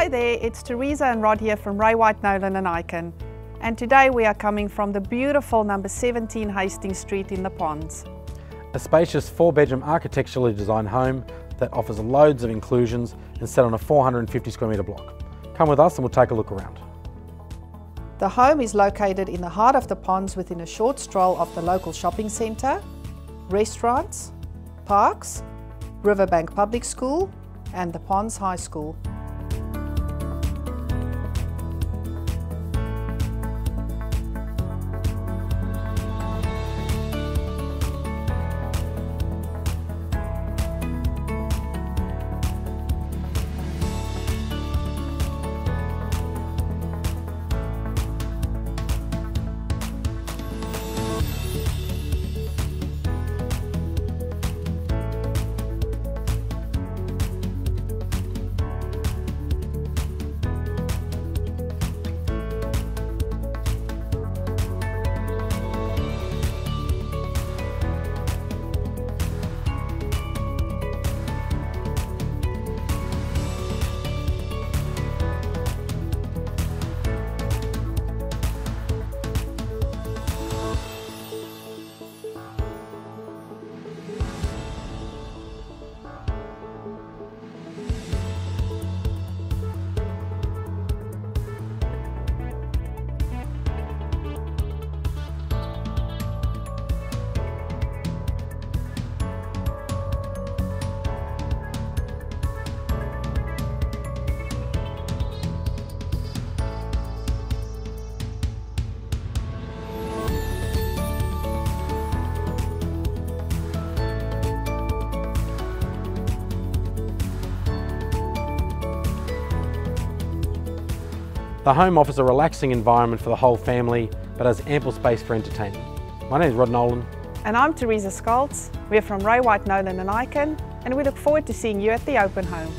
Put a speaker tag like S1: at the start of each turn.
S1: Hi there, it's Teresa and Rod here from Ray White Nolan and Icon. And today we are coming from the beautiful number 17 Hastings Street in the Ponds.
S2: A spacious four bedroom architecturally designed home that offers loads of inclusions and set on a 450 square metre block. Come with us and we'll take a look around.
S1: The home is located in the heart of the Ponds within a short stroll of the local shopping centre, restaurants, parks, Riverbank Public School and the Ponds High School.
S2: The home offers a relaxing environment for the whole family, but has ample space for entertainment. My name is Rod Nolan.
S1: And I'm Teresa Scaltz. We're from Ray White Nolan and Icon, and we look forward to seeing you at the open home.